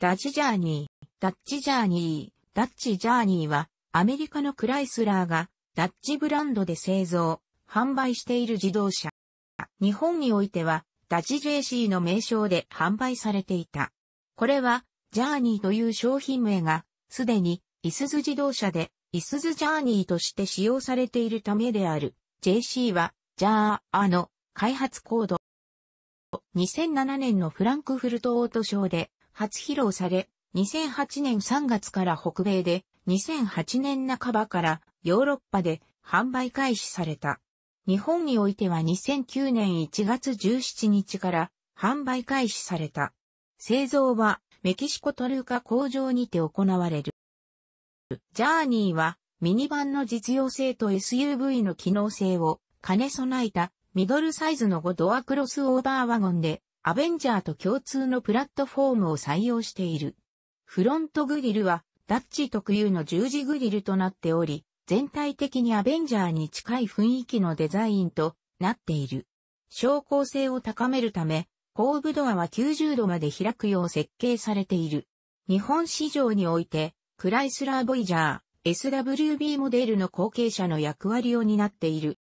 ダッジ・ジャーニー、ダッジ・ジャーニー、ダッジ・ジャーニーは、アメリカのクライスラーが、ダッジブランドで製造、販売している自動車。日本においては、ダッジ JC の名称で販売されていた。これは、ジャーニーという商品名が、すでに、いすゞ自動車で、いすゞジャーニーとして使用されているためである。JC は、ジャーニーの開発コード。2007年のフランクフルトオートショーで初披露され、2008年3月から北米で、2008年半ばからヨーロッパで販売開始された。日本においては2009年1月17日から販売開始された。製造はメキシコトルーカ工場にて行われる。ジャーニーはミニバンの実用性と SUV の機能性を兼ね備えたミドルサイズの5ドアクロスオーバーワゴンでアベンジャーと共通のプラットフォームを採用している。フロントグリルはダッチ特有の十字グリルとなっており、全体的にアベンジャーに近い雰囲気のデザインとなっている。昇降性を高めるため、後部ドアは90度まで開くよう設計されている。日本市場において、クライスラーボイジャー、SWB モデルの後継者の役割を担っている。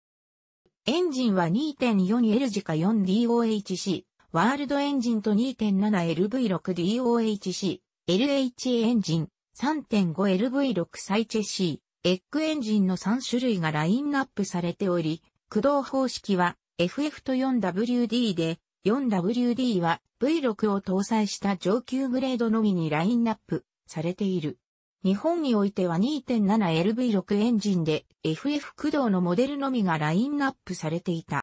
エンジンは 2.4L 字か 4DOHC、ワールドエンジンと 2.7LV6DOHC、LH エンジン、3.5LV6 サイチェ C、エッグエンジンの3種類がラインナップされており、駆動方式は FF と 4WD で、4WD は V6 を搭載した上級グレードのみにラインナップされている。日本においては 2.7LV6 エンジンで FF 駆動のモデルのみがラインナップされていた。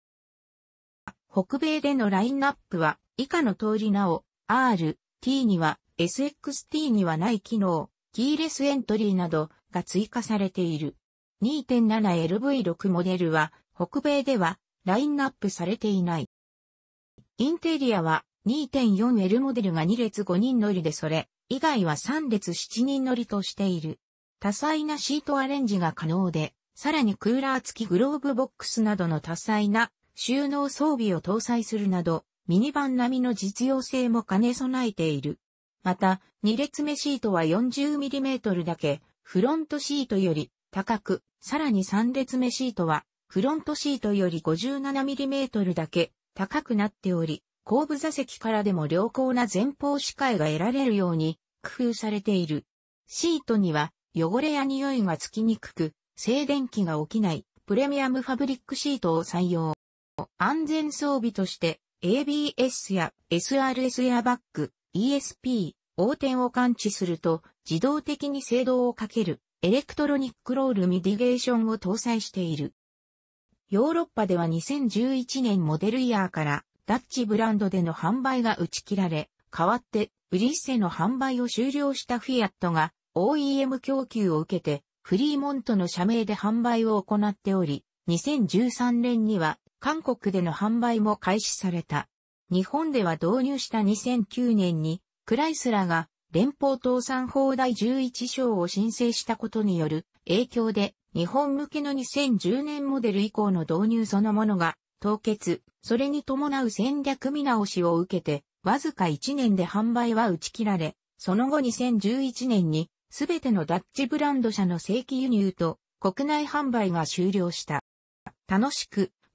北米でのラインナップは以下の通りなお、R、T には SXT にはない機能、キーレスエントリーなどが追加されている。2.7LV6 モデルは北米ではラインナップされていない。インテリアは 2.4L モデルが2列5人乗りでそれ以外は3列7人乗りとしている。多彩なシートアレンジが可能で、さらにクーラー付きグローブボックスなどの多彩な収納装備を搭載するなど、ミニバン並みの実用性も兼ね備えている。また、2列目シートは 40mm だけ、フロントシートより高く、さらに3列目シートは、フロントシートより 57mm だけ高くなっており、後部座席からでも良好な前方視界が得られるように工夫されている。シートには汚れや匂いがつきにくく、静電気が起きないプレミアムファブリックシートを採用。安全装備として ABS や SRS エアバッグ、ESP、横転を感知すると自動的に制動をかけるエレクトロニックロールミティゲーションを搭載している。ヨーロッパでは2011年モデルイヤーからダッジブランドでの販売が打ち切られ、代わってブリッセの販売を終了したフィアットが OEM 供給を受けてフリーモントの社名で販売を行っており、2013年には韓国での販売も開始された。日本では導入した2009年にクライスラが連邦倒産法第11章を申請したことによる影響で日本向けの2010年モデル以降の導入そのものが凍結、それに伴う戦略見直しを受けて、わずか1年で販売は打ち切られ、その後2011年にすべてのダッチブランド車の正規輸入と国内販売が終了した。楽しく